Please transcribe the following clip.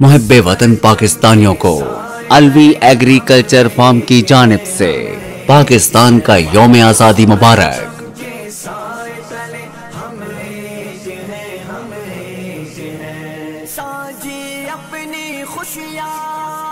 मुहब वतन पाकिस्तानियों को। अलवी एग्रीकल्चर फार्म की जानब से पाकिस्तान का योम आज़ादी मुबारक। साजी अपनी खुशियाँ।